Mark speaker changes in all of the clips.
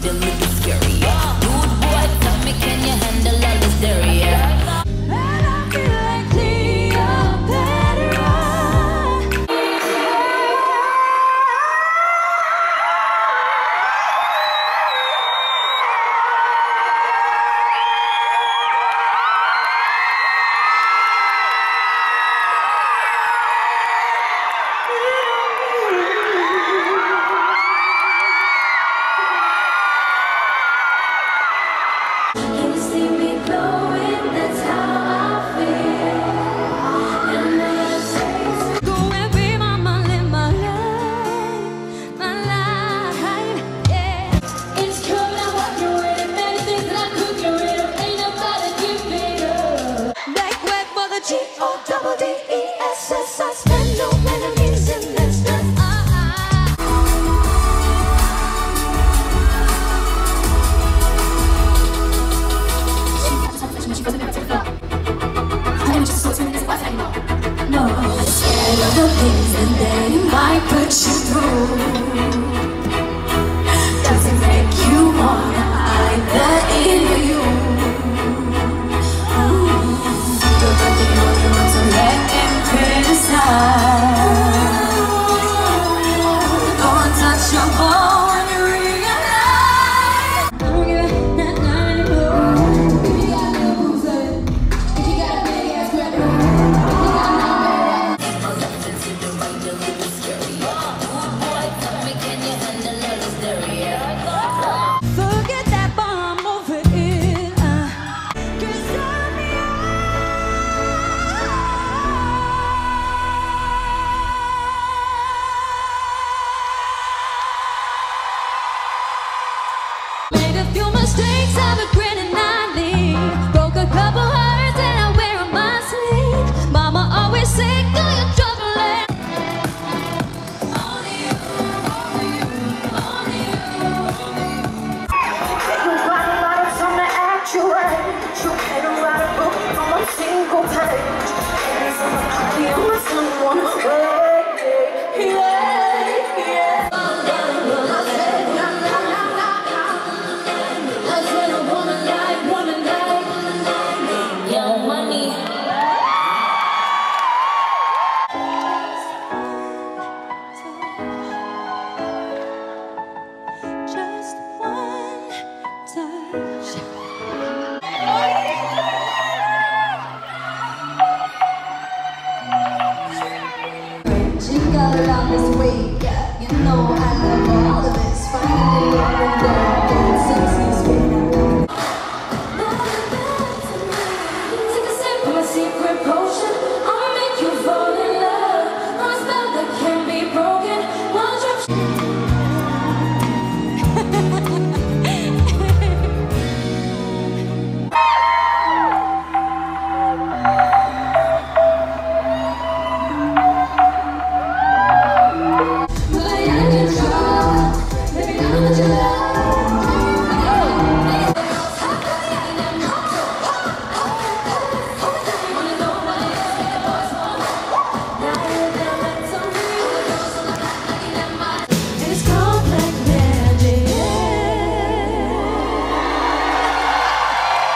Speaker 1: The.
Speaker 2: put you through. Your mistakes have a grin 생각을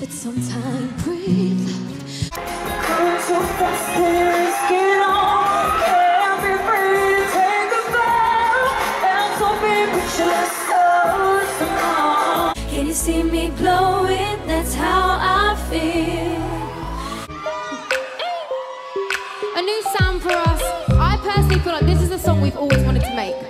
Speaker 2: But sometimes breathe Can you see me glowing? That's how I feel.
Speaker 3: A new sound for us. I personally feel like this is a song we've always wanted to make.